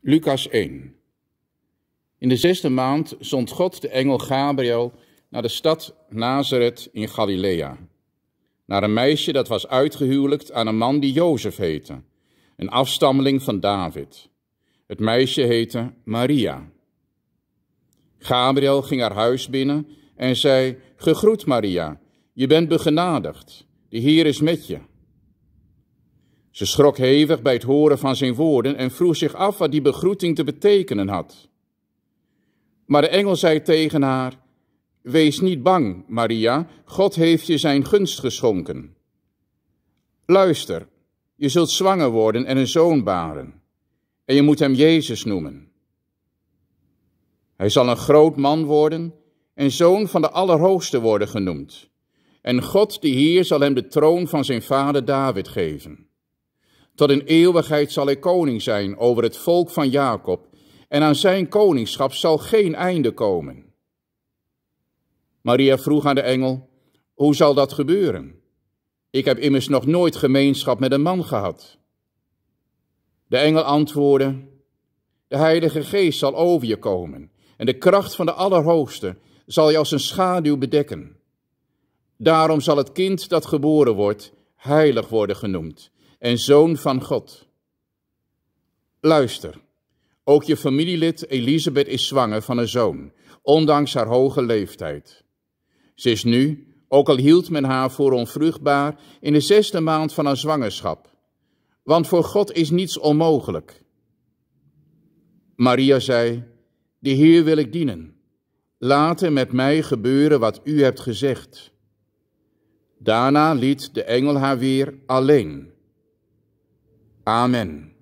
Lucas 1. In de zesde maand zond God de engel Gabriel naar de stad Nazareth in Galilea. Naar een meisje dat was uitgehuwelijkt aan een man die Jozef heette, een afstammeling van David. Het meisje heette Maria. Gabriel ging haar huis binnen en zei: Gegroet Maria, je bent begenadigd, de Heer is met je. Ze schrok hevig bij het horen van zijn woorden en vroeg zich af wat die begroeting te betekenen had. Maar de engel zei tegen haar: Wees niet bang, Maria, God heeft je zijn gunst geschonken. Luister, je zult zwanger worden en een zoon baren, en je moet hem Jezus noemen. Hij zal een groot man worden en zoon van de Allerhoogste worden genoemd. En God, die hier, zal hem de troon van zijn vader David geven. Tot in eeuwigheid zal hij koning zijn over het volk van Jacob, en aan zijn koningschap zal geen einde komen. Maria vroeg aan de engel, hoe zal dat gebeuren? Ik heb immers nog nooit gemeenschap met een man gehad. De engel antwoordde, de Heilige Geest zal over je komen, en de kracht van de Allerhoogste zal je als een schaduw bedekken. Daarom zal het kind dat geboren wordt heilig worden genoemd en zoon van God. Luister, ook je familielid Elisabeth is zwanger van een zoon, ondanks haar hoge leeftijd. Ze is nu, ook al hield men haar voor onvruchtbaar, in de zesde maand van haar zwangerschap. Want voor God is niets onmogelijk. Maria zei, de Heer wil ik dienen. Laat met mij gebeuren wat u hebt gezegd. Daarna liet de engel haar weer alleen. Amen.